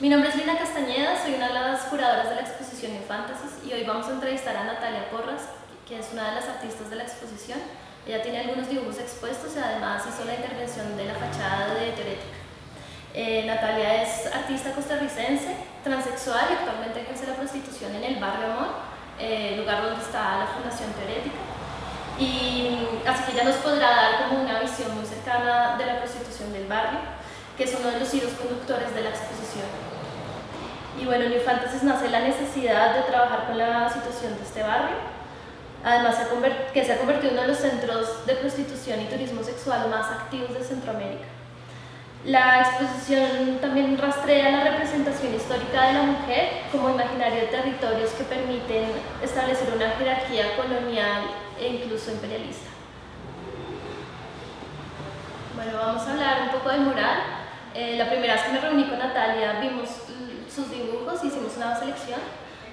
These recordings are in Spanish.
Mi nombre es Lina Castañeda, soy una de las curadoras de la exposición New Fantasies y hoy vamos a entrevistar a Natalia Porras, que es una de las artistas de la exposición. Ella tiene algunos dibujos expuestos y además hizo la intervención de la fachada de Teorética. Eh, Natalia es artista costarricense, transexual y actualmente ejerce la prostitución en el barrio Amor, eh, lugar donde está la Fundación Teorética. Y así que ella nos podrá dar como una visión muy cercana de la prostitución del barrio, que es uno de los hilos conductores de la exposición. Y bueno, New Fantasies nace la necesidad de trabajar con la situación de este barrio, además que se ha convertido en uno de los centros de prostitución y turismo sexual más activos de Centroamérica. La exposición también rastrea la representación histórica de la mujer como imaginario de territorios que permiten establecer una jerarquía colonial e incluso imperialista. Bueno, vamos a hablar un poco del mural. Eh, la primera vez que me reuní con Natalia vimos sus dibujos, hicimos una selección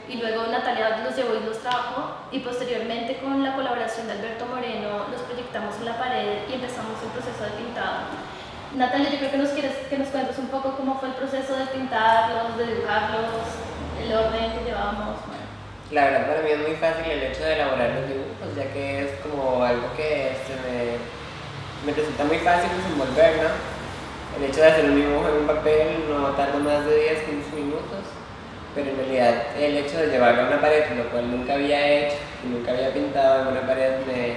y luego Natalia los llevó y los trabajó y posteriormente con la colaboración de Alberto Moreno los proyectamos en la pared y empezamos el proceso de pintado. Natalia, yo creo que nos quieres que nos cuentes un poco cómo fue el proceso de pintarlos, de dibujarlos, el orden que llevábamos. La verdad para mí es muy fácil el hecho de elaborar los dibujos, ya que es como algo que se me, me resulta muy fácil desenvolver, ¿no? El hecho de hacer un dibujo en un papel no tarda más de 10, 15 minutos, pero en realidad el hecho de llevarlo a una pared, lo cual nunca había hecho y nunca había pintado en una pared, me,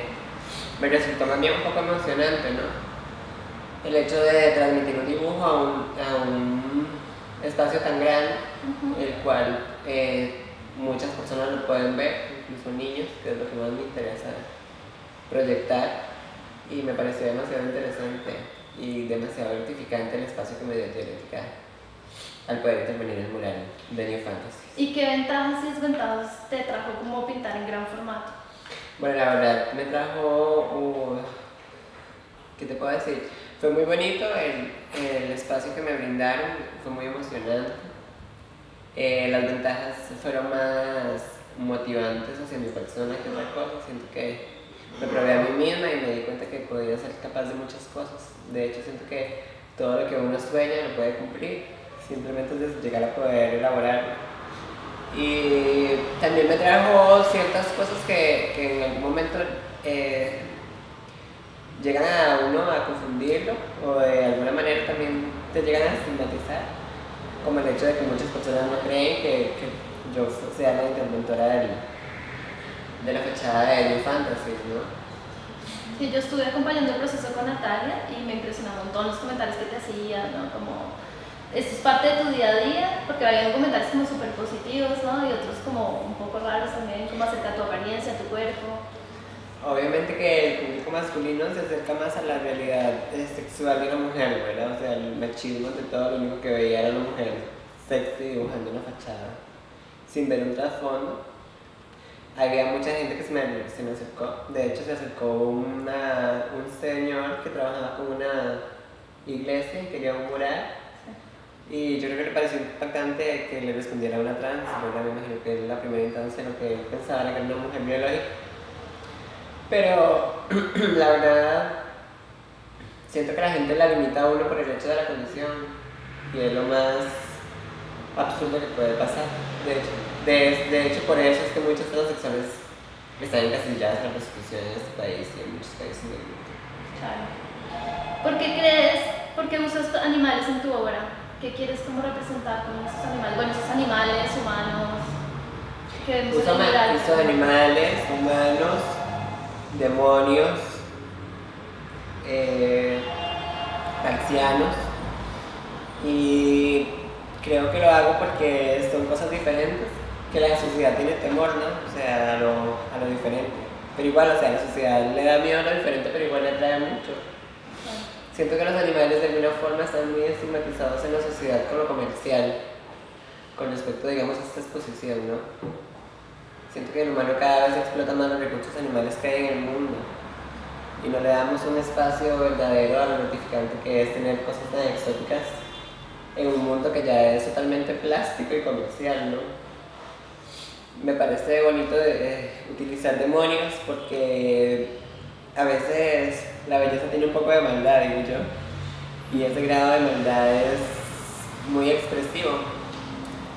me resultó también un poco emocionante, ¿no? El hecho de transmitir un dibujo a un, a un espacio tan grande, el cual eh, muchas personas lo pueden ver, incluso niños, que es lo que más me interesa proyectar, y me pareció demasiado interesante y demasiado gratificante el espacio que me dio Teorética al poder intervenir en el mural de New Fantasy. ¿Y qué ventajas y desventajas te trajo como pintar en gran formato? Bueno, la verdad me trajo, uh, ¿qué te puedo decir? Fue muy bonito el, el espacio que me brindaron, fue muy emocionante. Eh, las ventajas fueron más motivantes hacia mi persona que otra cosa. Siento que me probé a mí misma y me di cuenta que podía ser capaz de muchas cosas. De hecho, siento que todo lo que uno sueña lo puede cumplir, simplemente es llegar a poder elaborarlo. Y también me trajo ciertas cosas que, que en algún momento eh, llegan a uno a confundirlo o de alguna manera también te llegan a estigmatizar, como el hecho de que muchas personas no creen que, que yo sea la interventora del de la fechada de New Fantasy, ¿no? Sí, yo estuve acompañando el proceso con Natalia y me impresionaron todos los comentarios que te hacía, ¿no? Como, esto es parte de tu día a día, porque había comentarios como súper positivos, ¿no? Y otros como un poco raros también, como acerca de tu apariencia, tu cuerpo. Obviamente que el público masculino se acerca más a la realidad sexual de una mujer, ¿verdad? O sea, el machismo de todo lo único que veía era una mujer sexy dibujando una fachada, sin ver un trasfondo había mucha gente que se me, se me acercó. De hecho, se acercó una, un señor que trabajaba con una iglesia y quería un mural. Y yo creo que le pareció impactante que le respondiera a una trans. Yo me imagino que en la primera instancia lo que pensaba era que era una mujer biológica. Pero la verdad, siento que la gente la limita a uno por el hecho de la condición. Y es lo más absurdo que puede pasar, de hecho. De, de hecho, por eso es que muchos transexuales están encasilladas en la prostitución en este país y en muchos países del mundo. Claro. ¿Por qué crees, por qué usas animales en tu obra? ¿Qué quieres como representar con esos animales? Bueno, esos animales humanos. Que uso, uso animales, humanos, demonios, eh, ancianos y creo que lo hago porque son cosas diferentes que la sociedad tiene temor, ¿no? O sea, a lo, a lo diferente. Pero igual, o sea, la sociedad le da miedo a lo diferente, pero igual le atrae mucho. Siento que los animales de alguna forma están muy estigmatizados en la sociedad con lo comercial, con respecto, digamos, a esta exposición, ¿no? Siento que el humano cada vez explota más los recursos animales que hay en el mundo y no le damos un espacio verdadero a lo gratificante que es tener cosas tan exóticas en un mundo que ya es totalmente plástico y comercial, ¿no? Me parece bonito utilizar demonios porque a veces la belleza tiene un poco de maldad, digo yo, y ese grado de maldad es muy expresivo.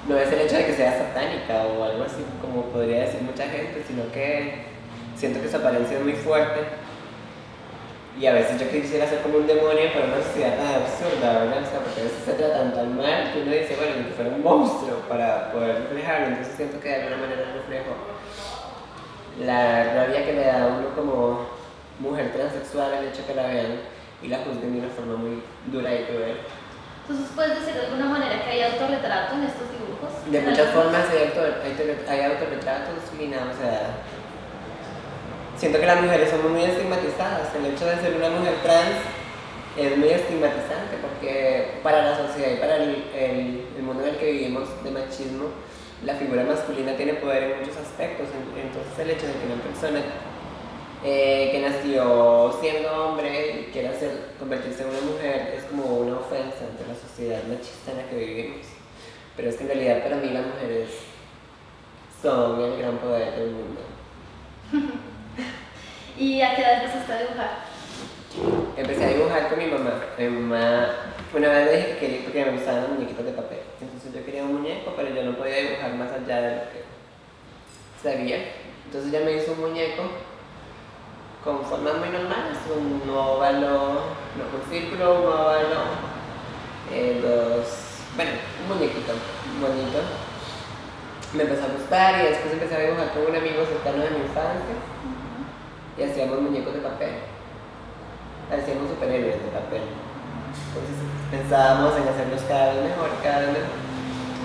no es el hecho de que sea satánica o algo así como podría decir mucha gente, sino que siento que su apariencia es muy fuerte y a veces yo quisiera ser como un demonio para una sociedad tan absurda, ¿verdad? O sea, porque a veces se tratan tan mal que uno dice, bueno, que fuera un monstruo para poder reflejarlo, entonces siento que de alguna manera reflejo la rabia que le da a uno como mujer transexual el hecho que la vean y la juzguen de una forma muy dura y cruel. Entonces, ¿puedes decir de alguna manera que hay autorretrato en estos dibujos? De muchas formas hay, autor, hay, hay autorretratos y nada, o sea, siento que las mujeres somos muy estigmatizadas. El hecho de ser una mujer trans es muy estigmatizante porque para la sociedad y para el, el, mundo en el que vivimos de machismo, la figura masculina tiene poder en muchos aspectos. Entonces el hecho de que una persona eh, que nació siendo hombre y quiera ser, convertirse en una mujer es como una ofensa ante la sociedad machista en la que vivimos. Pero es que en realidad para mí las mujeres son el gran poder del mundo. ¿Y a qué edad empezaste a dibujar? Empecé a dibujar con mi mamá. Mi mamá una vez le dije que porque me gustaban los muñequitos de papel. Entonces yo quería un muñeco, pero yo no podía dibujar más allá de lo que sabía. Entonces ella me hizo un muñeco con formas muy normales, un óvalo, no, un círculo, un óvalo, eh, dos, bueno, un muñequito bonito. Me empezó a gustar y después empecé a dibujar con un amigo cercano de mi infancia hacíamos muñecos de papel. Hacíamos superhéroes de papel. Entonces pensábamos en hacerlos cada vez mejor, cada vez mejor.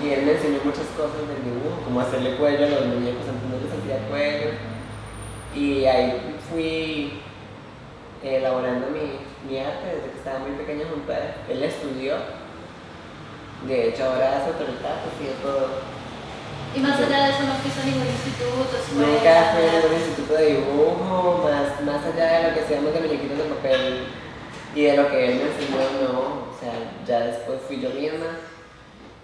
Y él me enseñó muchas cosas del dibujo, como hacerle cuello a los muñecos, antes no les hacía cuello. Y ahí fui elaborando mi, mi, arte desde que estaba muy pequeña junto a él. Él estudió, de hecho ahora hace autoritato y todo. ¿Y más allá de eso no quiso ningún instituto? Nunca fui a ningún instituto de dibujo, más, más allá de lo que hacíamos de muñequitos de papel y de lo que él me enseñó, no. O sea, ya después fui yo misma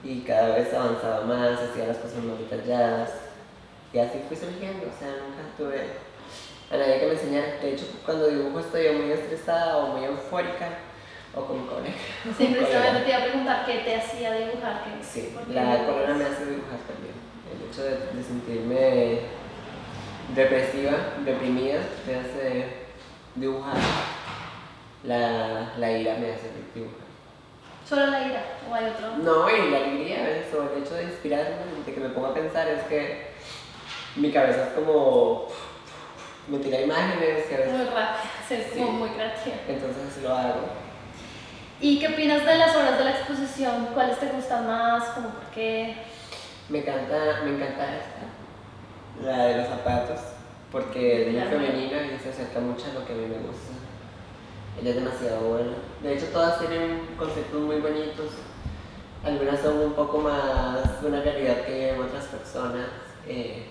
y cada vez avanzaba más, hacía las cosas más detalladas y así fui surgiendo. O sea, nunca tuve a nadie que me enseñara. De hecho, cuando dibujo estoy muy estresada o muy eufórica o con cólera. Sí, precisamente te iba a preguntar qué te hacía dibujar. ¿Qué, sí, la cólera me hace dibujar también. Hecho de, de sentirme depresiva, deprimida, me hace dibujar. La, la ira me hace dibujar. ¿Solo la ira o hay otro? No, y la alegría, eso, el hecho de inspirarme, de que me ponga a pensar, es que mi cabeza es como me tira imágenes a veces... Muy rápido, es como muy creativa. Entonces así lo hago. ¿Y qué opinas de las obras de la exposición? ¿Cuáles te gustan más? ¿Cómo por qué? Me encanta, me encanta esta, la de los zapatos, porque es muy femenina y se acerca mucho a lo que a mí me gusta. Ella es demasiado buena. De hecho, todas tienen conceptos muy bonitos. Algunas son un poco más de una realidad que otras personas. Eh,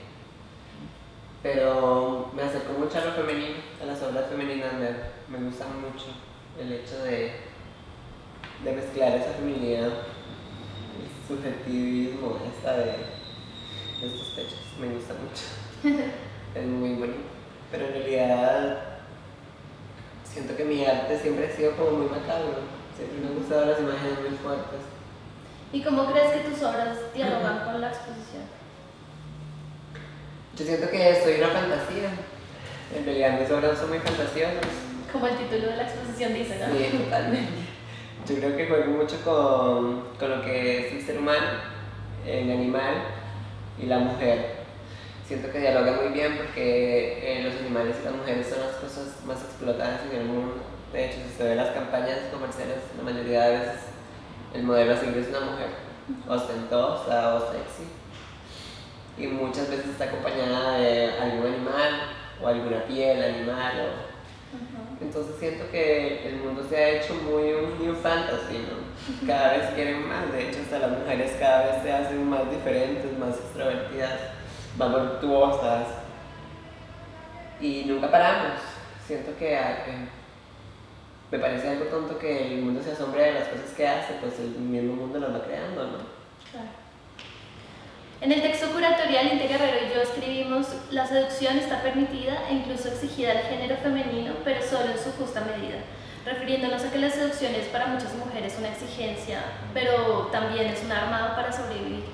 pero me acerco mucho a lo femenino, a las obras femeninas, me, me gusta mucho el hecho de, de mezclar esa feminidad, subjetivismo esta de, estos pechos, me gusta mucho. es muy bonito, pero en realidad siento que mi arte siempre ha sido como muy macabro, siempre me han gustado las imágenes muy fuertes. ¿Y cómo crees que tus obras dialogan con la exposición? Yo siento que soy una fantasía. En realidad mis obras son muy fantasiosas. Como el título de la exposición dice, ¿no? Sí, totalmente. Yo creo que juego mucho con, con lo que es el ser humano, el animal y la mujer. Siento que dialoga muy bien porque eh, los animales y las mujeres son las cosas más explotadas en el mundo. De hecho, si se ve las campañas comerciales, la mayoría de veces el modelo a seguir es una mujer ostentosa o sexy y muchas veces está acompañada de algún animal o alguna piel animal. O... Entonces siento que el mundo se ha hecho muy un new fantasy, ¿no? Cada vez quieren más, de hecho hasta las mujeres cada vez se hacen más diferentes, más extrovertidas, más voluptuosas y nunca paramos. Siento que me parece algo tonto que el mundo se asombre de las cosas que hace, pues el mismo mundo lo va creando, ¿no? Claro. En el texto curatorial, Inte Guerrero y yo escribimos, la seducción está permitida e incluso exigida al género femenino, pero solo en su justa medida, refiriéndonos a que la seducción es para muchas mujeres una exigencia, pero también es un armado para sobrevivir.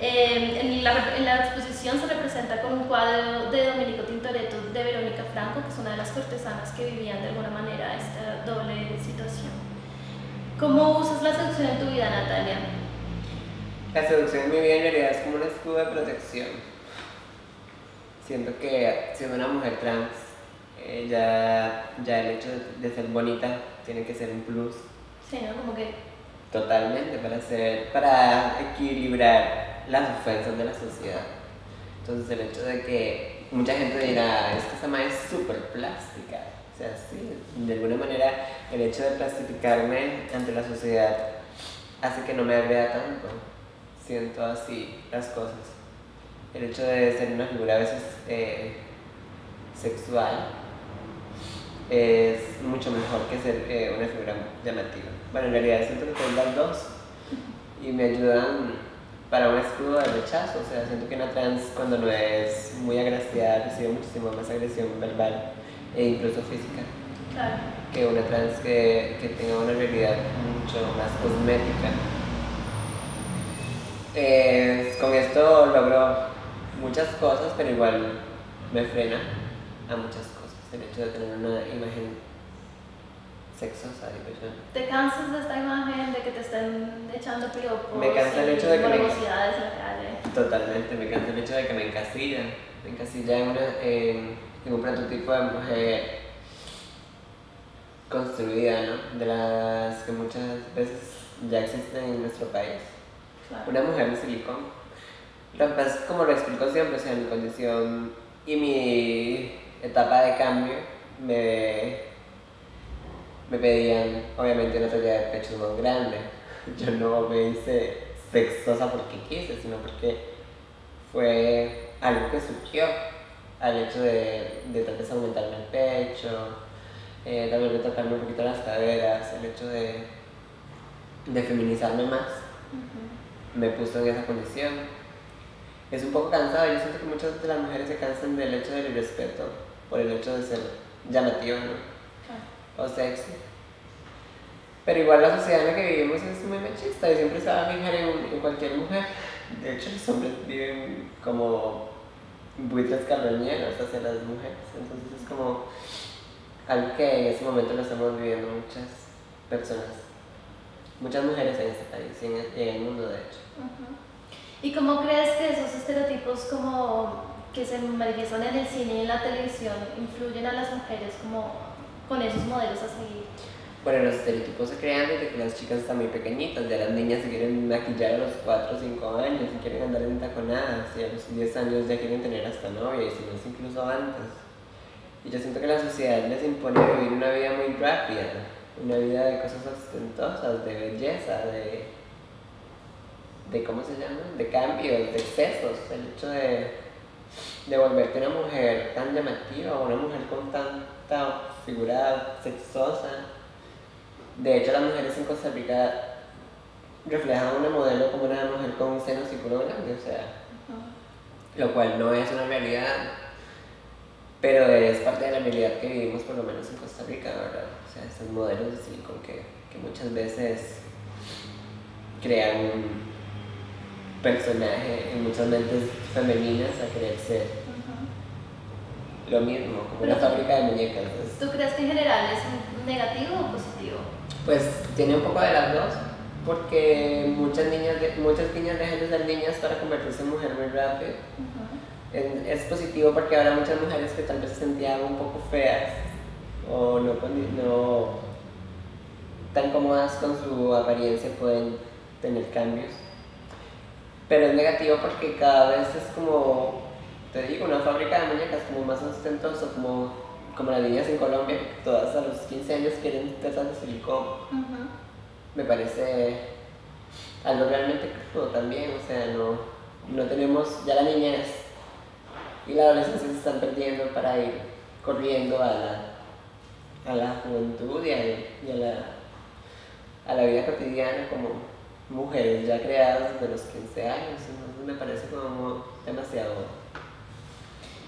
Eh, en, la, en, la, exposición se representa con un cuadro de Domenico Tintoretto de Verónica Franco, que es una de las cortesanas que vivían de alguna manera esta doble situación. ¿Cómo usas la seducción en tu vida, Natalia? La seducción en mi vida en realidad es como un escudo de protección. Siento que siendo una mujer trans, eh, ya, ya el hecho de, de ser bonita tiene que ser un plus. Sí, ¿no? Como que Totalmente, para, hacer, para equilibrar las ofensas de la sociedad. Entonces el hecho de que mucha gente dirá, es que esa madre es súper plástica. O sea, sí, de alguna manera el hecho de plastificarme ante la sociedad hace que no me agrega tanto. Siento así las cosas. El hecho de ser una figura a veces eh, sexual es mucho mejor que ser eh, una figura llamativa. Bueno, en realidad siento que tengo las dos y me ayudan para un escudo de rechazo. O sea, siento que una trans cuando no es muy agraciada recibe muchísimo más agresión verbal e incluso física. Claro. Que una trans que, que tenga una realidad mucho más cosmética. Eh, con esto logro muchas cosas, pero igual me frena a muchas cosas el hecho de tener una imagen sexosa, digo yo. ¿Te cansas de esta imagen de que te estén echando piropos? Me cansa el hecho de que me... en la calle. Totalmente, me cansa el hecho de que me encasillan. Me encasillan en, una, en, un prototipo de mujer construida, ¿no? De las que muchas veces ya existen en nuestro país. Una mujer de silicón. Lo que pasa como lo explico siempre, o sea, mi condición y mi etapa de cambio me, me pedían obviamente una talla de pecho más grande. Yo no me hice sexosa porque quise, sino porque fue algo que surgió al hecho de, de tal vez aumentarme el pecho, eh, vez de tocarme un poquito las caderas, el hecho de, de feminizarme más, me puso en esa condición. Es un poco cansado, yo siento que muchas de las mujeres se cansan del hecho del irrespeto por el hecho de ser llamativo o sexy. Pero igual la sociedad en la que vivimos es muy machista y siempre se va a fijar en, cualquier mujer. De hecho, los hombres viven como buitres carroñeros hacia las mujeres. Entonces es como algo que en ese momento lo estamos viviendo muchas personas, muchas mujeres en este país y en el, mundo, de hecho. ¿Y cómo crees que esos estereotipos como que se manifiestan en el cine y en la televisión influyen a las mujeres como con esos modelos a seguir? Bueno, los estereotipos se crean desde que las chicas están muy pequeñitas, ya las niñas se quieren maquillar a los 4 o 5 años, y quieren andar en taconadas, y a los 10 años ya quieren tener hasta novia, y si no es incluso antes. Y yo siento que la sociedad les impone vivir una vida muy rápida, una vida de cosas ostentosas, de belleza, de, de ¿cómo se llama? De cambios, de excesos, el hecho de de volverte una mujer tan llamativa, una mujer con tanta figura sexosa. De hecho, las mujeres en Costa Rica reflejan una modelo como una mujer con un seno circulo grande, o sea, lo cual no es una realidad, pero es parte de la realidad que vivimos por lo menos en Costa Rica, ¿verdad? O sea, estos modelos de silicón que, que muchas veces crean un personaje en muchas mentes femeninas a querer ser lo mismo, como una fábrica de muñecas. ¿Tú crees que en general es negativo o positivo? Pues tiene un poco de las dos, porque muchas niñas, muchas niñas dejan de ser niñas para convertirse en mujer muy rápido. es, positivo porque ahora muchas mujeres que tal vez se sentían un poco feas o no, no tan cómodas con su apariencia pueden tener cambios pero es negativo porque cada vez es como, te digo, una fábrica de muñecas como más ostentoso, como, como las niñas en Colombia, que todas a los 15 años quieren tetas de silicón. Me parece algo realmente crudo también, o sea, no, no tenemos, ya la niñez y la adolescencia se están perdiendo para ir corriendo a la, a la juventud y a, la, a la vida cotidiana como mujeres ya creadas desde los 15 años, entonces me parece como demasiado...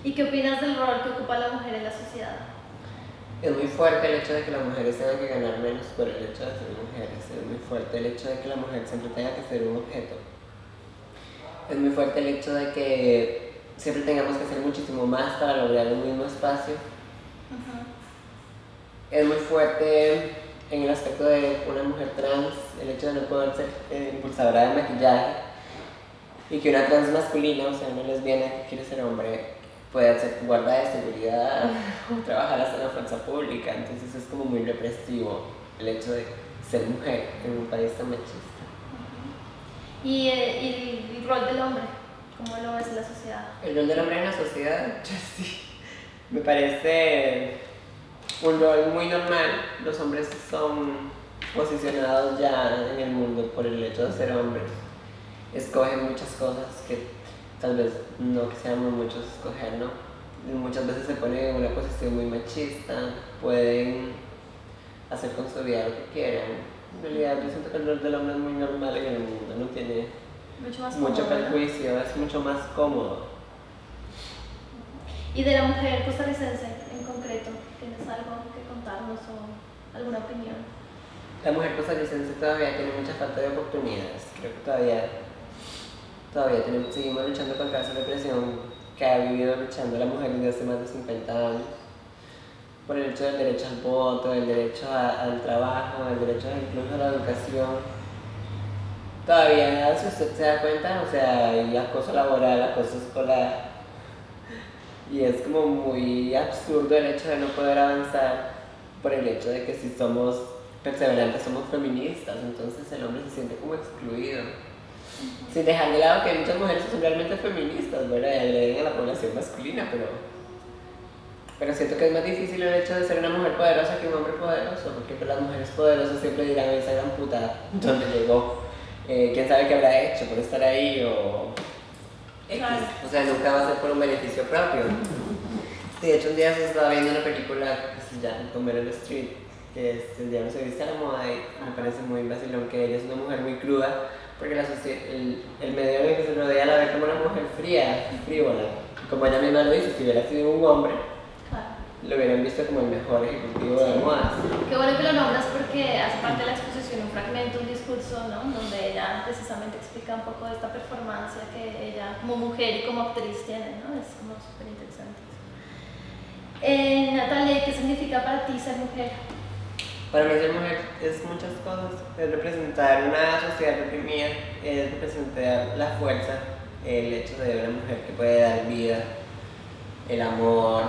¿Y qué opinas del rol que ocupa la mujer en la sociedad? Es muy fuerte el hecho de que las mujeres tengan que ganar menos por el hecho de ser mujeres, es muy fuerte el hecho de que la mujer siempre tenga que ser un objeto. Es muy fuerte el hecho de que siempre tengamos que hacer muchísimo más para lograr el mismo espacio. Es muy fuerte en el aspecto de una mujer trans, el hecho de no poder ser eh, impulsadora de maquillaje y que una trans masculina, o sea, una lesbiana que quiere ser hombre, puede hacer guarda de seguridad o trabajar hasta la fuerza pública. Entonces es como muy represivo el hecho de ser mujer en un país tan machista. ¿Y, eh, ¿Y, el rol del hombre? ¿Cómo lo ves en la sociedad? El rol del hombre en la sociedad, sí, me parece un rol muy normal. Los hombres son posicionados ya en el mundo por el hecho de ser hombres. Escogen muchas cosas que tal vez no quisiéramos muchos escoger, ¿no? Muchas veces se ponen en una posición muy machista, pueden hacer con su vida lo que quieran. En realidad yo siento que el rol del hombre es muy normal en el mundo, no tiene mucho, más mucho perjuicio, es mucho más cómodo. ¿Y de la mujer costarricense? ¿Tienes algo que contarnos o alguna opinión? La mujer costarricense todavía tiene mucha falta de oportunidades, creo que todavía todavía tenemos, seguimos luchando contra esa represión que ha vivido luchando la mujer desde hace más de 50 años, por el hecho del derecho al voto, el derecho al trabajo, el derecho incluso a la educación. Todavía, si usted se da cuenta, o sea, hay acoso laboral, acoso escolar, y es como muy absurdo el hecho de no poder avanzar por el hecho de que si somos perseverantes somos feministas, entonces el hombre se siente como excluido sin dejar de lado que muchas mujeres son realmente feministas, ¿verdad? Y agreden a la población masculina, pero, pero siento que es más difícil el hecho de ser una mujer poderosa que un hombre poderoso, porque pues, las mujeres poderosas siempre dirán, esa gran puta, ¿dónde llegó? Eh, ¿Quién sabe qué habrá hecho por estar ahí? O, o sea, nunca va a ser por un beneficio propio. de hecho, un día se estaba viendo una película que se llama Meryl Street, que es El no se viste a la moda y me parece muy vacilón que ella es una mujer muy cruda porque la el, el medio en el que se rodea la ve como una mujer fría y frívola. Como ella misma lo dice, si hubiera sido un hombre, lo hubieran visto como el mejor ejecutivo de modas. Qué bueno que lo nombras porque hace parte de la exposición un fragmento, un discurso, ¿no? Donde precisamente explica un poco de esta performance que ella como mujer y como actriz tiene, ¿no? Es como súper interesante. Eh, Natalia, ¿qué significa para ti ser mujer? Para mí ser mujer es muchas cosas, es representar una sociedad reprimida, es representar la fuerza, el hecho de una mujer que puede dar vida, el amor.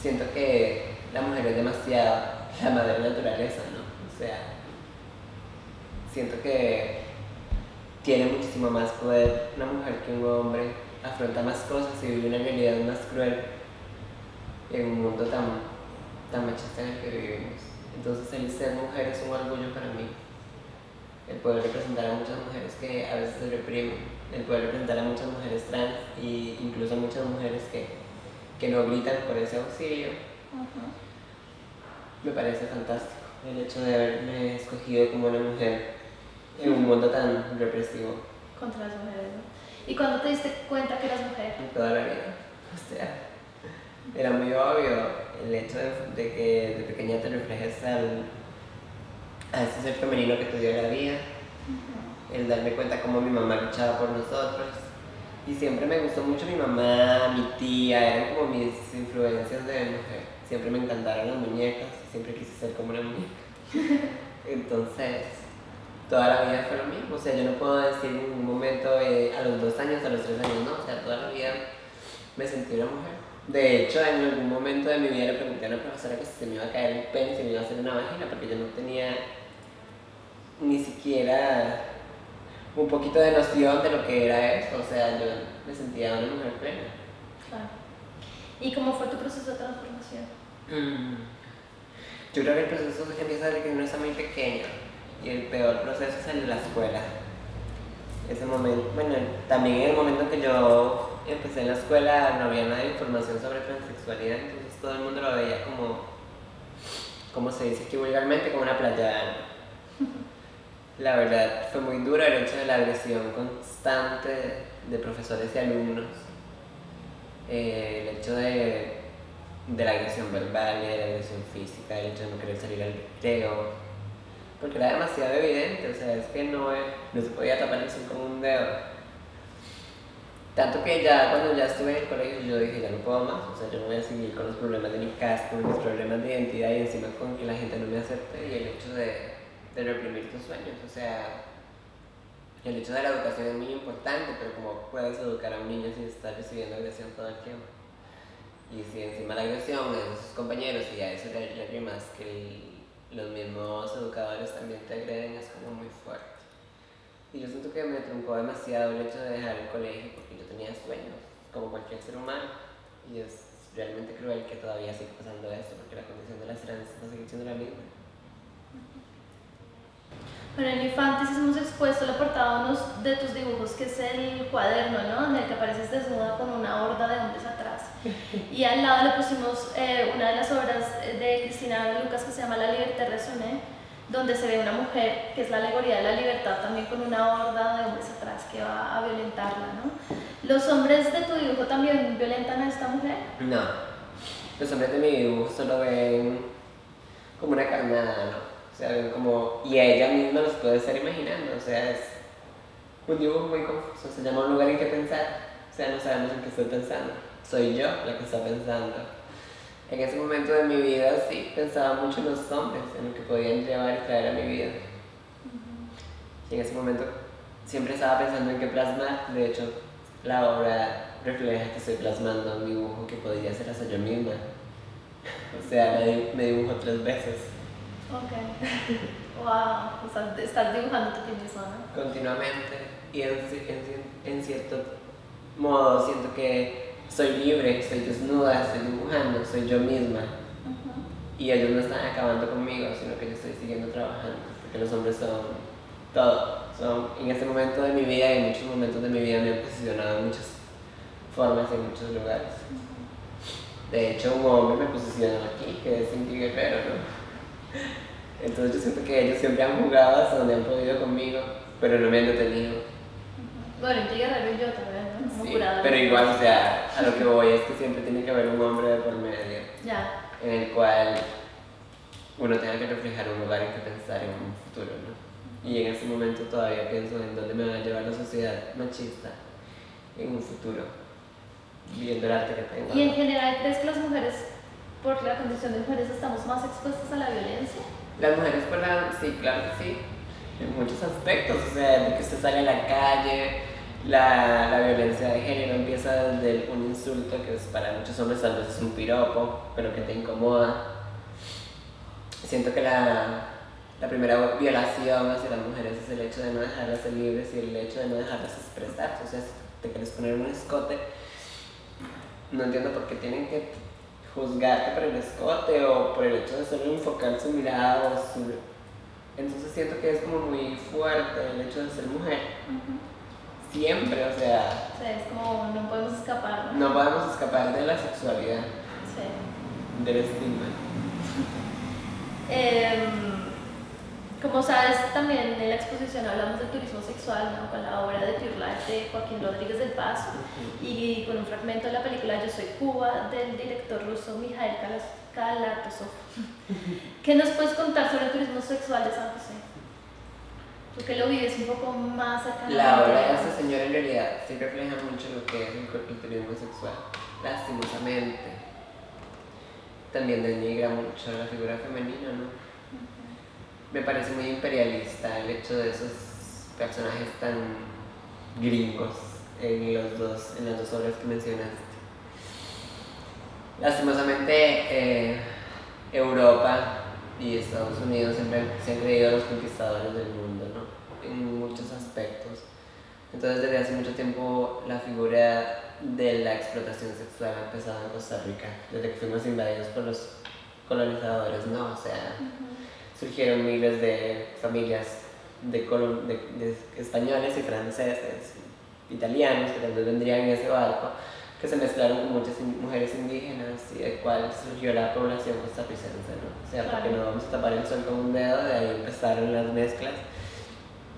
Siento que la mujer es demasiado la madre naturaleza, ¿no? O sea, siento que tiene muchísimo más poder una mujer que un hombre, afronta más cosas y vive una realidad más cruel en un mundo tan, tan machista en el que vivimos. Entonces el ser mujer es un orgullo para mí. El poder representar a muchas mujeres que a veces se reprimen, el poder representar a muchas mujeres trans e incluso a muchas mujeres que, que no gritan por ese auxilio. Me parece fantástico el hecho de haberme escogido como una mujer en un mundo tan represivo. Contra las mujeres, ¿no? ¿Y cuándo te diste cuenta que eras mujer? Toda la vida. O sea, era muy obvio el hecho de, que de pequeña te reflejes al, a ese ser femenino que te dio la vida, el darme cuenta cómo mi mamá luchaba por nosotros. Y siempre me gustó mucho mi mamá, mi tía, eran como mis influencias de mujer. Siempre me encantaron las muñecas, siempre quise ser como una muñeca. Entonces, toda la vida fue lo mismo. O sea, yo no puedo decir en ningún momento eh, a los dos años, a los tres años, no. O sea, toda la vida me sentí una mujer. De hecho, en algún momento de mi vida le pregunté a la profesora que si se me iba a caer el pene, si me iba a hacer una vagina, porque yo no tenía ni siquiera un poquito de noción de lo que era eso. O sea, yo me sentía una mujer plena. Claro. ¿Y cómo fue tu proceso de transformación? Mm. Yo creo que el proceso empieza desde que uno está muy pequeño y el peor proceso es el de la escuela. Ese momento, bueno, también en el momento que yo empecé en la escuela no había nada de información sobre transexualidad, entonces todo el mundo lo veía como, como se dice aquí vulgarmente, como una playa. La verdad fue muy duro el hecho de la agresión constante de profesores y alumnos, eh, el hecho de, de, la agresión verbal de la agresión física, el hecho de no querer salir al recreo, porque era demasiado evidente, o sea, es que no, no se podía tapar el sol con un dedo Tanto que ya cuando ya estuve en el colegio yo dije, ya no puedo más, o sea, yo no voy a seguir con los problemas de mi casa, con mis problemas de identidad y encima con que la gente no me acepte y el hecho de, de reprimir tus sueños, o sea, el hecho de la educación es muy importante, pero como puedes educar a un niño sin estar recibiendo agresión todo el tiempo. Y si encima la agresión es de sus compañeros y a eso le reprimas que los mismos educadores también te agreden, es como muy fuerte. Y yo siento que me truncó demasiado el hecho de dejar el colegio porque yo tenía sueños, como cualquier ser humano. Y es realmente cruel que todavía siga pasando esto porque la condición de las trans no sigue siendo la misma. Bueno, en Infantis hemos expuesto la portada uno de tus dibujos, que es el cuaderno, ¿no? En el que apareces desnuda con una horda de hombres atrás. Y al lado le pusimos eh, una de las obras de Cristina Lucas que se llama La Libertad Resuné, donde se ve una mujer, que es la alegoría de la libertad, también con una horda de hombres atrás que va a violentarla, ¿no? ¿Los hombres de tu dibujo también violentan a esta mujer? No. Los hombres de mi dibujo solo ven como una carnada, ¿no? O sea, ven como... Y a ella misma los puede estar imaginando, o sea, es un dibujo muy confuso, se llama un lugar en que pensar, o sea, no sabemos en qué estoy pensando, soy yo la que está pensando. En ese momento de mi vida sí pensaba mucho en los hombres, en lo que podían llevar y traer a mi vida. Y en ese momento siempre estaba pensando en qué plasmar, de hecho la obra refleja que estoy plasmando un dibujo que podría ser hasta yo misma. O sea, me, dibujo tres veces. Ok. wow. O sea, estás dibujando tu misma, ¿no? Continuamente. Y en, en, en cierto modo siento que soy libre, estoy desnuda, estoy dibujando, soy yo misma. Y ellos no están acabando conmigo, sino que yo estoy siguiendo trabajando. Porque los hombres son todo. Son, en este momento de mi vida y en muchos momentos de mi vida me han posicionado en muchas formas, en muchos lugares. De hecho, un hombre me posicionó aquí, que es Cindy Guerrero, ¿no? Entonces yo siento que ellos siempre han jugado hasta donde han podido conmigo, pero no me han detenido. Bueno, Cindy Guerrero y yo también. Como Sí, pero igual, o sea, a lo que voy es que siempre tiene que haber un hombre de por medio, Ya. en el cual uno tenga que reflejar un lugar en que pensar en un futuro, ¿no? Y en ese momento todavía pienso en dónde me va a llevar la sociedad machista en un futuro, viendo el arte que tengo. ¿Y en general crees que las mujeres, por la condición de mujeres, estamos más expuestas a la violencia? Las mujeres por la... Sí, claro que sí. En muchos aspectos, o sea, de que usted sale a la calle, la, la violencia de género empieza desde un insulto que para muchos hombres tal vez es un piropo, pero que te incomoda. Siento que la, la primera violación hacia las mujeres es el hecho de no dejarlas libres y el hecho de no dejarlas expresarse. O sea, si te quieres poner un escote, no entiendo por qué tienen que juzgarte por el escote o por el hecho de solo enfocar su mirada o su... Entonces siento que es como muy fuerte el hecho de ser mujer. Siempre, o sea, O sea, es como no podemos escapar, ¿no? no podemos escapar de la sexualidad, Sí. del estigma. Em, como sabes, también en la exposición hablamos del turismo sexual, ¿no? con la obra de Pure Life de Joaquín Rodríguez del Paz y con un fragmento de la película Yo Soy Cuba del director ruso Mikhail Kalas- Kalatozov. ¿Qué nos puedes contar sobre el turismo sexual de San José? Tú que lo vives un poco más cercano. La obra de este señor en realidad sí refleja mucho lo que es el culturismo sexual, lastimosamente. También denigra mucho la figura femenina, ¿no? Me parece muy imperialista el hecho de esos personajes tan gringos en, los dos, en las dos obras que mencionaste. Lastimosamente, eh, Europa y Estados Unidos siempre se han creído los conquistadores del mundo, ¿no? En muchos aspectos. Entonces, desde hace mucho tiempo, la figura de la explotación sexual ha empezado en Costa Rica, desde que fuimos invadidos por los colonizadores, ¿no? O sea, surgieron miles de familias de, colon- de- de españoles y franceses, italianos, que vez vendrían en ese barco, que se mezclaron con muchas in- mujeres indígenas y de cual surgió la población costarricense, ¿no? O sea, porque Claro. no vamos a tapar el sol con un dedo, de ahí empezaron las mezclas.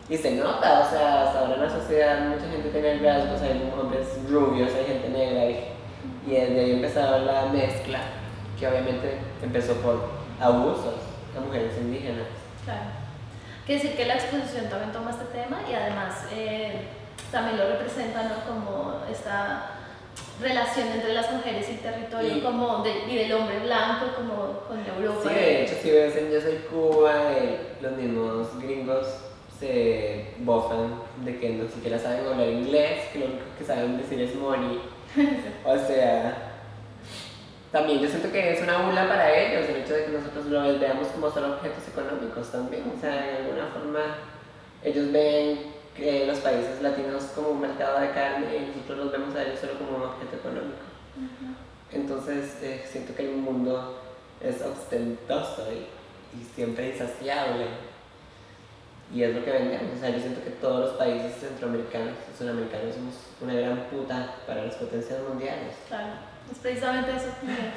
Y se nota, o sea, hasta ahora en la sociedad mucha gente tiene rasgos, hay hombres rubios, hay gente negra, y, y desde ahí empezaron la mezcla, que obviamente empezó por abusos a mujeres indígenas. Claro. Quiere decir que la exposición también toma este tema y además eh, también lo representa, ¿no? Como esta relación entre las mujeres y el territorio, Y- como de- y del hombre blanco, como con Europa. Sí, de hecho, si ves en Yo Soy Cuba, eh, los mismos gringos se bofan de que no siquiera saben hablar inglés, que lo único que saben decir es money. O sea, también yo siento que es una burla para ellos el hecho de que nosotros los veamos como solo objetos económicos también. O sea, de alguna forma ellos ven que los países latinos como un mercado de carne y nosotros los vemos a ellos solo como un objeto económico. Entonces eh, siento que el mundo es ostentoso y, y siempre insaciable. Y es lo que vendemos. O sea, yo siento que todos los países centroamericanos y sudamericanos somos una gran puta para las potencias mundiales. Claro, es precisamente eso,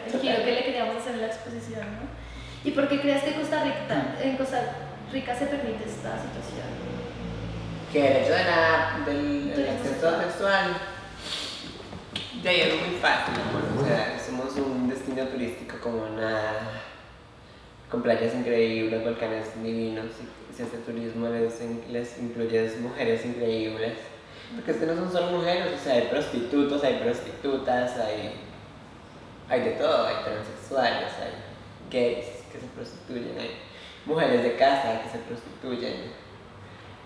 el giro que le queríamos hacer en la exposición, ¿no? ¿Y por qué crees que Costa Rica, en Costa Rica se permite esta situación? Que el hecho de la, del acceso sexual. de ahí es muy fácil, amor. O sea, somos un destino turístico como una con playas increíbles, volcanes divinos, y si hace turismo les, les incluyes mujeres increíbles. Porque es que no son solo mujeres, o sea, hay prostitutos, hay prostitutas, hay, hay de todo, hay transexuales, hay gays que se prostituyen, hay mujeres de casa que se prostituyen.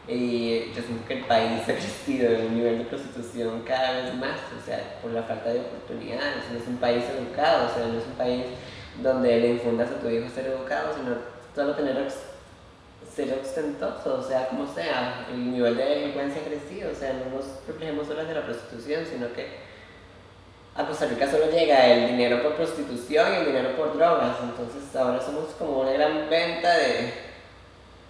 Y yo siento que el país ha crecido en un nivel de prostitución cada vez más, o sea, por la falta de oportunidades. No es un país educado, o sea, no es un país donde le infundas a tu hijo ser educado, sino solo tener ser ostentoso, o sea, como sea, el nivel de delincuencia ha crecido, o sea, no nos reflejemos solo de la prostitución, sino que a Costa Rica solo llega el dinero por prostitución y el dinero por drogas, entonces ahora somos como una gran venta de,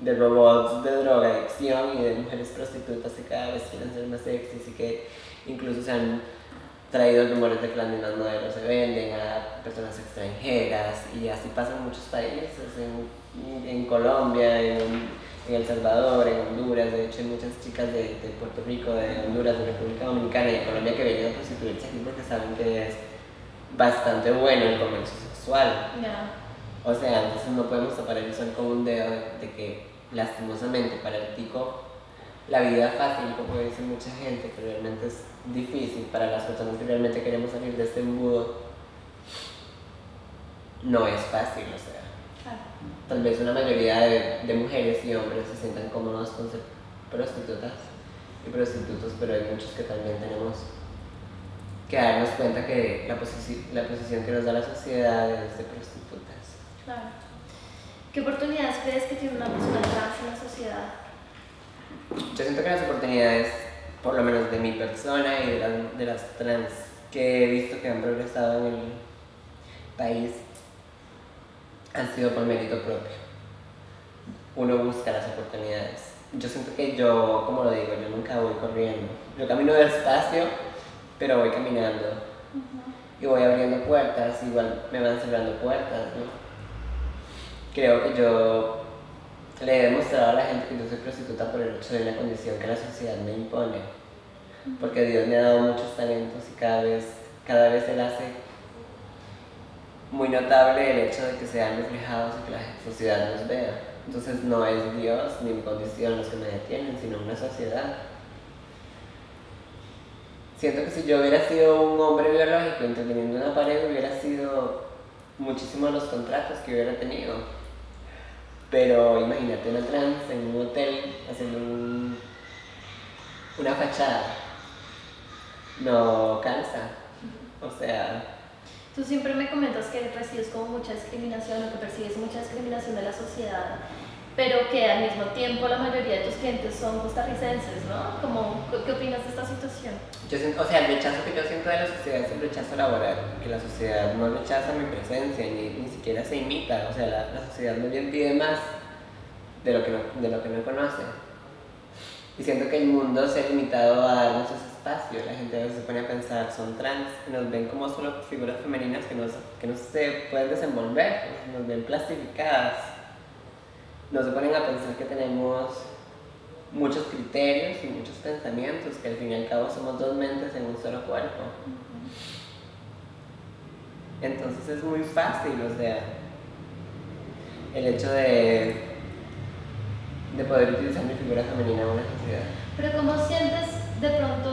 de robots de drogadicción y de mujeres prostitutas que cada vez quieren ser más sexys y que incluso se han traído rumores de que las mismas modelos se venden a personas extranjeras y así pasa en muchos países, en, en Colombia, en, en El Salvador, en Honduras, de hecho hay muchas chicas de, de Puerto Rico, de Honduras, de República Dominicana y de Colombia que vienen a prostituirse aquí porque saben que es bastante bueno el comercio sexual. Ya, O sea, entonces no podemos tapar el sol con un dedo de, de que lastimosamente para el tico la vida fácil, como dice mucha gente, que realmente es difícil para las personas que realmente queremos salir de este embudo, no es fácil, o sea. claro. Tal vez una mayoría de, de mujeres y hombres se sientan cómodos con ser prostitutas y prostitutos, pero hay muchos que también tenemos que darnos cuenta que la, posici- la posición que nos da la sociedad es de prostitutas. Claro. ¿Qué oportunidades crees que tiene una persona trans en la sociedad? Yo siento que las oportunidades, por lo menos de mi persona y de las, de las trans que he visto que han progresado en el país, han sido por mérito propio. Uno busca las oportunidades. Yo siento que yo, como lo digo, yo nunca voy corriendo. Yo camino despacio, pero voy caminando. Y voy abriendo puertas, igual me van cerrando puertas, ¿no? Creo que yo le he demostrado a la gente que yo soy prostituta por el hecho de una condición que la sociedad me impone. Porque Dios me ha dado muchos talentos y cada vez, cada vez Él hace muy notable el hecho de que sean reflejados y que la sociedad nos vea. Entonces no es Dios ni mi condición los que me detienen, sino una sociedad. Siento que si yo hubiera sido un hombre biológico interviniendo en una pared hubiera sido muchísimos los contratos que hubiera tenido. Pero imagínate una trans en un hotel haciendo un- una fachada. No cansa. O sea, Tú siempre me comentas que recibes como mucha discriminación o que percibes mucha discriminación de la sociedad, pero que al mismo tiempo la mayoría de tus clientes son costarricenses, ¿no? Como, ¿Qué opinas de esta situación? yo siento, o sea, el rechazo que yo siento de la sociedad es el rechazo laboral, que la sociedad no rechaza mi presencia, ni, ni siquiera se imita, o sea, la, la sociedad más bien pide más de lo, que no, de lo que no conoce. Y siento que el mundo se ha limitado a darnos ese espacio, la gente a veces se pone a pensar, son trans, y nos ven como solo figuras femeninas que no, se- que no se pueden desenvolver, nos ven plastificadas, no se ponen a pensar que tenemos muchos criterios y muchos pensamientos, que al fin y al cabo somos dos mentes en un solo cuerpo. Entonces es muy fácil, o sea, el hecho de, de poder utilizar mi figura femenina en una sociedad. Pero ¿cómo sientes de pronto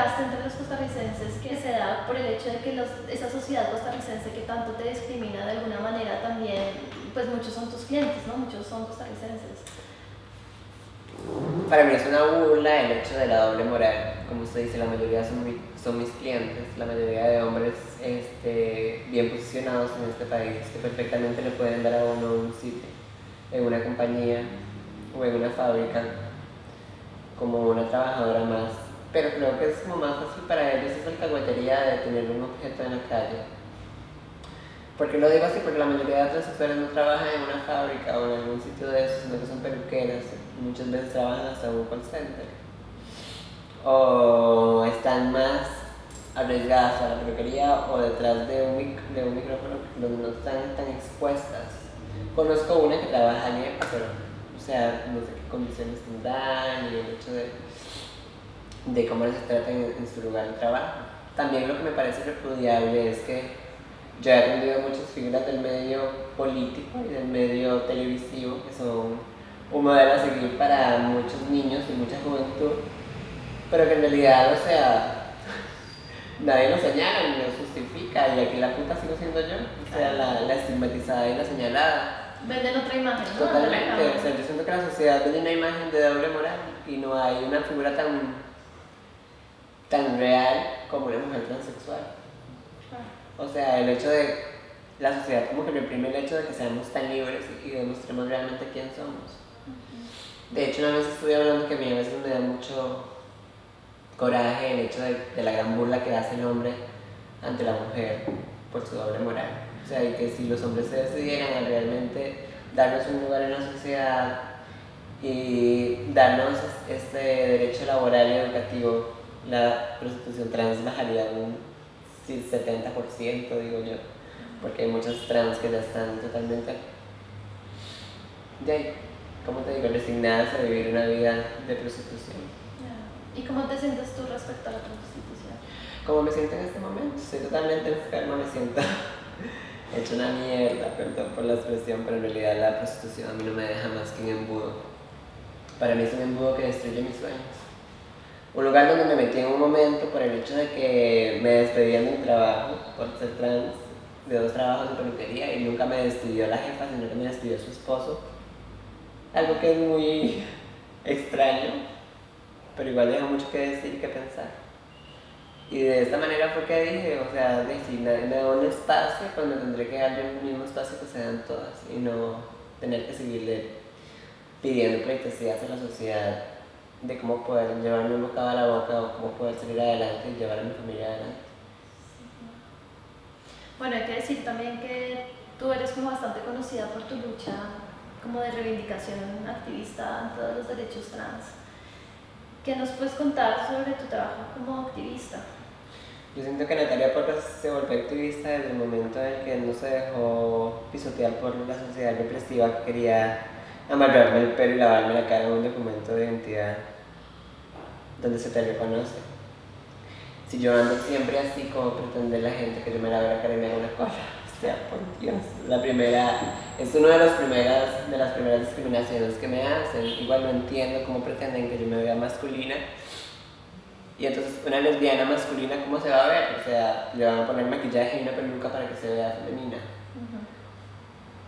desgaste entre los costarricenses que se da por el hecho de que los, esa sociedad costarricense que tanto te discrimina de alguna manera también, pues muchos son tus clientes, ¿no? Muchos son costarricenses. Para mí es una burla el hecho de la doble moral. Como usted dice, la mayoría son, mis clientes, la mayoría de hombres este, bien posicionados en este país que perfectamente le pueden dar a uno un sitio en una compañía o en una fábrica como una trabajadora más. Pero creo que es como más fácil para ellos esa alcahuetería de tener un objeto en la calle. Porque lo digo así? Porque la mayoría de transexuales no trabajan en una fábrica o en algún sitio de esos, sino que son peluqueras. Muchas veces trabajan hasta en un call center. O están más arriesgadas a la peluquería o detrás de un, de un micrófono donde no están tan expuestas. Conozco una que trabaja allí, pero o sea, no sé qué condiciones tendrán y el hecho de, de cómo les tratan en, en, su lugar de trabajo. También lo que me parece repudiable es que yo he atendido muchas figuras del medio político y del medio televisivo que son un modelo a seguir para muchos niños y mucha juventud, pero que en realidad, o sea, nadie lo señala ni lo justifica y aquí la puta sigo siendo yo, o sea, la, la estigmatizada y la señalada. Venden otra imagen, ¿no? Totalmente, o sea, yo siento que la sociedad vende una imagen de doble moral y no hay una figura tan, tan real como una mujer transexual. O sea, el hecho de la sociedad como que reprime el hecho de que seamos tan libres y demostremos realmente quién somos. De hecho, una vez estuve hablando que a mí a veces me da mucho coraje el hecho de, de la gran burla que hace el hombre ante la mujer por su doble moral. O sea, y que si los hombres se decidieran a realmente darnos un lugar en la sociedad y darnos este derecho laboral y educativo, la prostitución trans bajaría un 70%, digo yo, porque hay muchos trans que ya están totalmente, de ¿cómo te digo?, resignadas a vivir una vida de prostitución. ¿Y cómo te sientes tú respecto a la prostitución? ¿Cómo me siento en este momento? Estoy totalmente enferma, me siento hecho una mierda, perdón por la expresión, pero en realidad la prostitución a mí no me deja más que un embudo. Para mí es un embudo que destruye mis sueños. Un lugar donde me metí en un momento por el hecho de que me despedían de mi trabajo por ser trans, de dos trabajos de peluquería, y nunca me despidió la jefa, sino que me despidió su esposo. Algo que es muy extraño, pero igual deja mucho que decir y que pensar. Y de esta manera fue que dije, o sea, decir, me da un espacio cuando tendré que dar yo el mismo espacio que se dan todas y no tener que seguirle pidiendo pleitesías a la sociedad de cómo poder llevarme un bocado a la boca o cómo poder salir adelante y llevar a mi familia adelante. Bueno, hay que decir también que tú eres como bastante conocida por tu lucha como de reivindicación activista en todos los derechos trans. ¿Qué nos puedes contar sobre tu trabajo como activista? Yo siento que Natalia Porras se volvió activista desde el momento en el que no se dejó pisotear por la sociedad represiva que quería amarrarme el pelo y lavarme la cara en un documento de identidad donde se te reconoce. Si yo ando siempre así como pretende la gente que yo me la cara y me haga una cosa, o sea, por Dios, la primera, es una de las primeras, de las primeras discriminaciones que me hacen. Igual no entiendo cómo pretenden que yo me vea masculina. Y entonces una lesbiana masculina, ¿cómo se va a ver? O sea, le van a poner maquillaje y una peluca para que se vea femenina.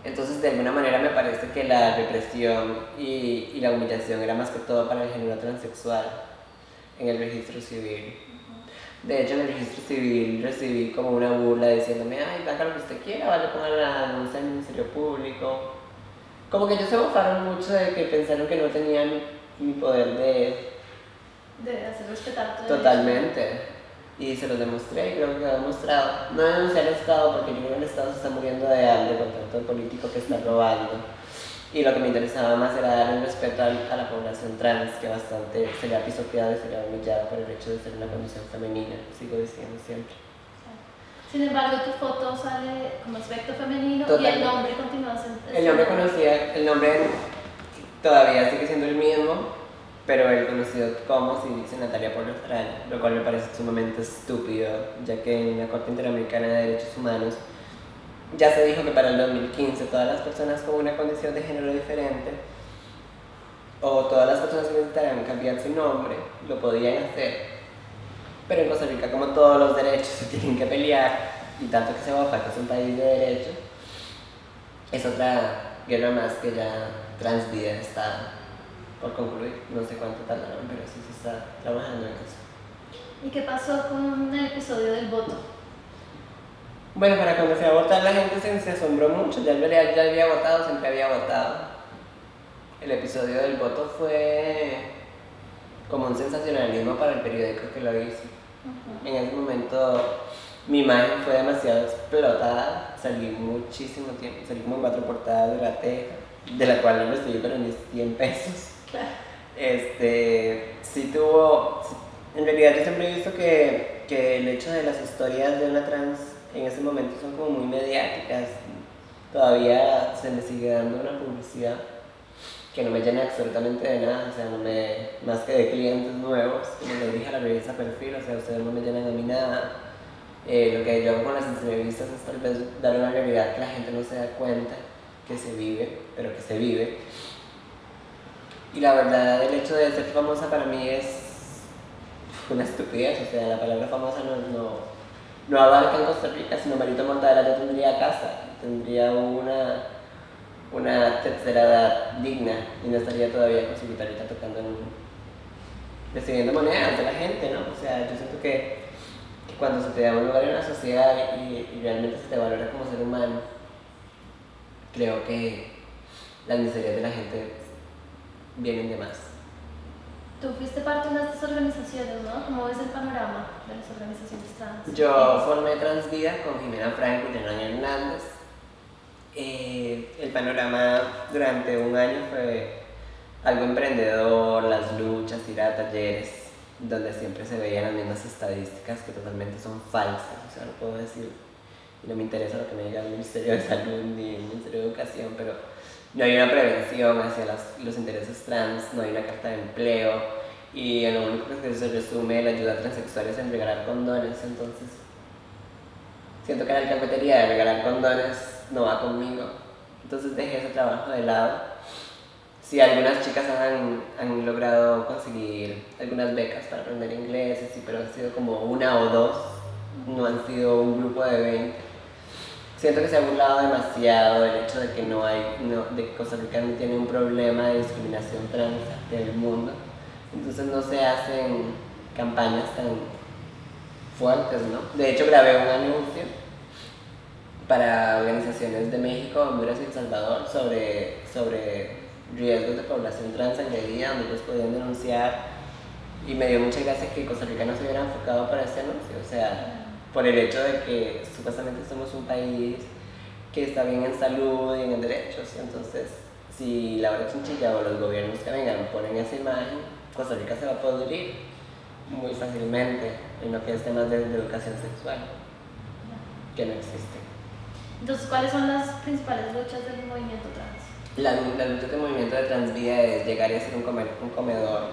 Entonces, de alguna manera me parece que la represión y, y, la humillación era más que todo para el género transexual en el registro civil. De hecho, en el registro civil recibí como una burla diciéndome, ay, haga lo que usted quiera, vale, ponga la denuncia en el Ministerio Público. Como que ellos se mofaron mucho de que pensaron que no tenían mi poder de... De hacer respetar tu Totalmente. Y se los demostré y creo que lo he demostrado. No denuncié al Estado porque yo creo que el Estado se está muriendo de hambre con tanto político que está robando. Y lo que me interesaba más era dar el respeto a, a la población trans, que bastante se le ha pisoteado y se le ha humillado por el hecho de ser una condición femenina, sigo diciendo siempre. Sin embargo, tu foto sale como aspecto femenino Totalmente. y el nombre continúa siendo... El nombre conocía, el nombre todavía sigue siendo el mismo, pero el conocido como si dice Natalia Australia, lo cual me parece sumamente estúpido, ya que en la Corte Interamericana de Derechos Humanos ya se dijo que para el 2015 todas las personas con una condición de género diferente o todas las personas que necesitaran cambiar su nombre lo podían hacer. Pero en Costa Rica, como todos los derechos se tienen que pelear, y tanto que se va que es un país de derecho, es otra guerra más que ya Transvía está por concluir. No sé cuánto tardaron, pero sí se está trabajando en eso. ¿Y qué pasó con el episodio del voto? Bueno, para cuando fui a votar la gente se, asombró mucho, ya, ya había votado, siempre había votado. El episodio del voto fue como un sensacionalismo para el periódico que lo hizo. En ese momento mi imagen fue demasiado explotada, salí muchísimo tiempo, salí como en cuatro portadas de la teja, de la cual no recibí pero ni 100 pesos. Este, sí tuvo, en realidad yo siempre he visto que, que el hecho de las historias de una trans en ese momento son como muy mediáticas, todavía se me sigue dando una publicidad que no me llena absolutamente de nada, o sea, no me, más que de clientes nuevos, como le dije a la revista Perfil, o sea, ustedes no me llenan a mí nada. Eh, lo que yo hago con las entrevistas es tal vez dar una realidad que la gente no se da cuenta que se vive, pero que se vive. Y la verdad, el hecho de ser famosa para mí es una estupidez, o sea, la palabra famosa no, no, no abarca en Costa Rica, sino Marito Mortadela ya tendría casa, tendría una una tercera edad digna y no estaría todavía con su guitarrita tocando en, recibiendo monedas de la gente, ¿no? O sea, yo siento que, cuando se te da un lugar en la sociedad y, realmente se te valora como ser humano, creo que las miserias de la gente vienen de más. Tú fuiste parte de una de estas organizaciones, ¿no? ¿Cómo ves el panorama de las organizaciones trans? Yo formé Transvida con Jimena Franco y Renan Hernández eh, el panorama durante un año fue algo emprendedor, las luchas, ir a talleres, donde siempre se veían las mismas estadísticas que totalmente son falsas, o sea, no puedo decir, y no me interesa lo que me diga el Ministerio de Salud ni el Ministerio de Educación, pero no hay una prevención hacia los intereses trans, no hay una carta de empleo, y lo único que se resume la ayuda a transexuales es en regalar condones, entonces siento que la cafetería de regalar condones no va conmigo. Entonces dejé ese trabajo de lado. Si algunas chicas han, han logrado conseguir algunas becas para aprender inglés, sí, pero han sido como una o dos, no han sido un grupo de 20. Siento que se ha burlado demasiado el hecho de que no hay, no, de que Costa Rica no tiene un problema de discriminación trans del mundo. Entonces no se hacen campañas tan fuertes, ¿no? De hecho grabé un anuncio para organizaciones de México, Honduras y El Salvador sobre, sobre riesgos de población transagredida, donde ellos podían denunciar. Y me dio mucha gracia que Costa Rica no se hubiera enfocado para ese anuncio, o sea, por el hecho de que supuestamente somos un país que está bien en salud y en derechos. Entonces, si Laura Chinchilla o los gobiernos que vengan ponen esa imagen, Costa Rica se va a pudrir muy fácilmente en lo que es temas de educación sexual, que no existe. Entonces, ¿cuáles son las principales luchas del movimiento trans? La, la lucha del movimiento de transvía es llegar y hacer un, comer, un comedor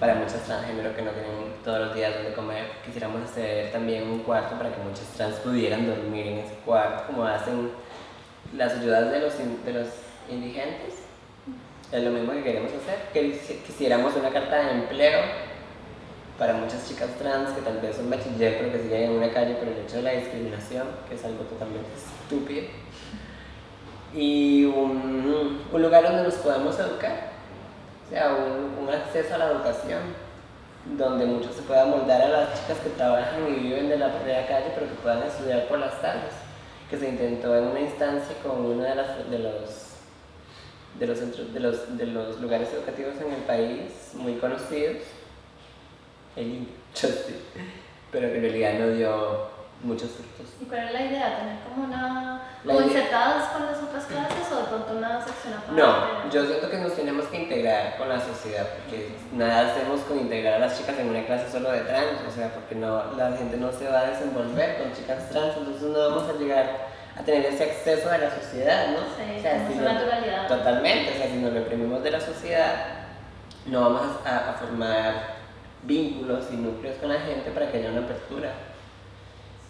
para muchas transgénero que no tienen todos los días donde comer. Quisiéramos hacer también un cuarto para que muchas trans pudieran dormir en ese cuarto, como hacen las ayudas de los, de los indigentes. Es lo mismo que queremos hacer. Que quisiéramos una carta de empleo para muchas chicas trans que tal vez son bachiller pero que siguen en una calle por el hecho de la discriminación, que es algo totalmente estúpido. Y un, un lugar donde nos podamos educar, o sea, un, un, acceso a la educación, donde mucho se pueda moldar a las chicas que trabajan y viven de la, la calle pero que puedan estudiar por las tardes, que se intentó en una instancia con uno de, las, de los de los, centros, de, los, de los lugares educativos en el país muy conocidos el pero que en realidad no dio muchos frutos. ¿Y cuál era la idea? ¿Tener como una... como insertadas con las otras clases o una sección aparte? No, yo siento que nos tenemos que integrar con la sociedad, porque nada hacemos con integrar a las chicas en una clase solo de trans, o sea, porque no, la gente no se va a desenvolver con chicas trans, entonces no vamos a llegar a tener ese acceso a la sociedad, ¿no? Sí, o sea, si naturalidad. Totalmente, o sea, si nos reprimimos de la sociedad, no vamos a, a formar vínculos y núcleos con la gente para que haya una apertura.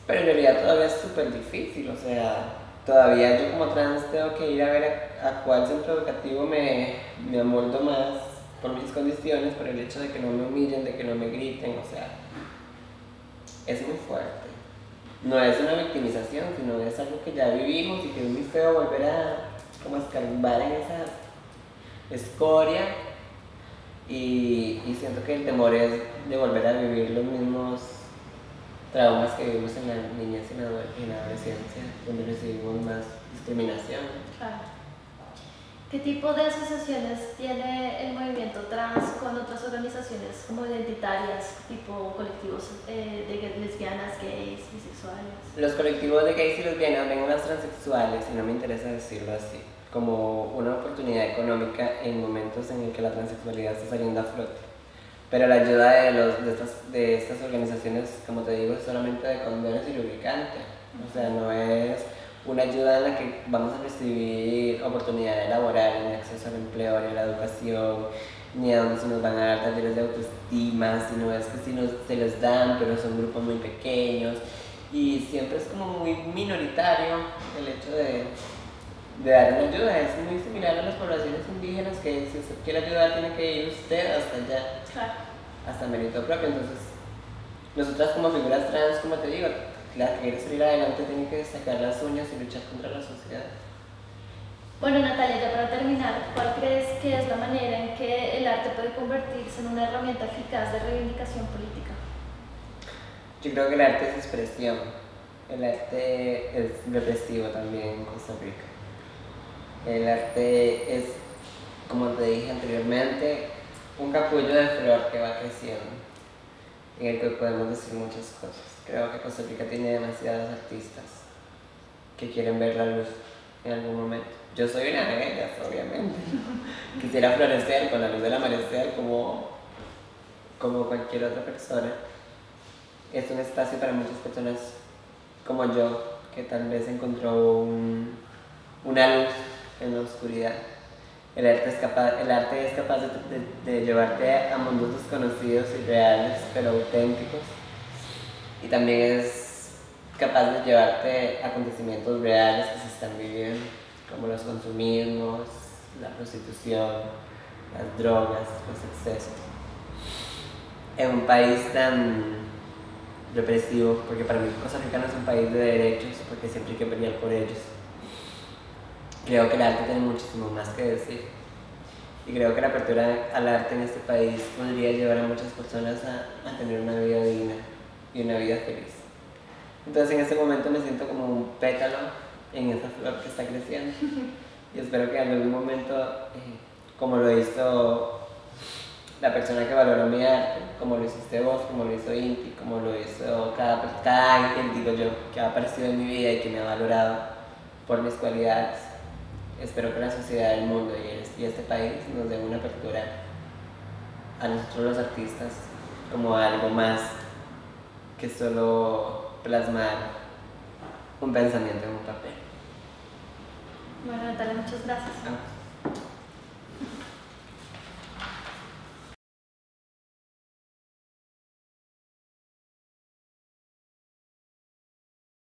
Pero en realidad todavía es súper difícil, o sea, todavía yo como trans tengo que ir a ver a, cuál centro educativo me, me amoldo más por mis condiciones, por el hecho de que no me humillen, de que no me griten, o sea, es muy fuerte. No es una victimización, sino es algo que ya vivimos y que es muy feo volver a como escarbar en esa escoria y, y siento que el temor es de volver a vivir los mismos traumas que vivimos en la niñez y en la adolescencia, donde recibimos más discriminación. Claro. ¿Qué tipo de asociaciones tiene el movimiento trans con otras organizaciones como identitarias, tipo colectivos eh, de lesbianas, gays, bisexuales? Los colectivos de gays y lesbianas ven a las transexuales, y no me interesa decirlo así, como una oportunidad económica en momentos en el que la transexualidad está saliendo a flote. Pero la ayuda de, los, de, estas, de estas organizaciones, como te digo, es solamente de condones y lubricante. O sea, no es una ayuda en la que vamos a recibir oportunidades laborales, acceso al empleo, ni a la educación, ni a donde se nos van a dar talleres de autoestima, sino es que si nos, se les dan, pero son grupos muy pequeños y siempre es como muy minoritario el hecho de, de dar una ayuda. Es muy similar a las poblaciones indígenas que si usted quiere ayudar tiene que ir usted hasta allá, hasta mérito propio. Entonces, nosotras como figuras trans, como te digo, la que quiere salir adelante tiene que sacar las uñas y luchar contra la sociedad. Bueno, Natalia, ya para terminar, ¿cuál crees que es la manera en que el arte puede convertirse en una herramienta eficaz de reivindicación política? Yo creo que el arte es expresión. El arte es represivo también en Costa Rica. El arte es, como te dije anteriormente, un capullo de flor que va creciendo, en el que podemos decir muchas cosas. Creo que Costa Rica tiene demasiados artistas que quieren ver la luz en algún momento. Yo soy una de ellas, obviamente. Quisiera florecer con la luz del amanecer como, como cualquier otra persona. Es un espacio para muchas personas como yo, que tal vez encontró una luz en la oscuridad. El arte es capaz, el arte es capaz de, de llevarte a mundos desconocidos y reales, pero auténticos y también es capaz de llevarte acontecimientos reales que se están viviendo, como los consumismos, la prostitución, las drogas, los excesos. En un país tan represivo, porque para mí Costa Rica no es un país de derechos, porque siempre hay que pelear por ellos. Creo que el arte tiene muchísimo más que decir. Y creo que la apertura al arte en este país podría llevar a muchas personas a, a tener una vida digna y una vida feliz. Entonces en este momento me siento como un pétalo en esa flor que está creciendo y espero que en algún momento, eh, como lo hizo la persona que valoró mi arte, como lo hiciste vos, como lo hizo Inti, como lo hizo cada, cada ángel, digo yo, que ha aparecido en mi vida y que me ha valorado por mis cualidades. Espero que la sociedad del mundo y este país nos dé una apertura a nosotros los artistas como algo más que solo plasmar un pensamiento en un papel. Bueno, Natalia, muchas gracias. Ah.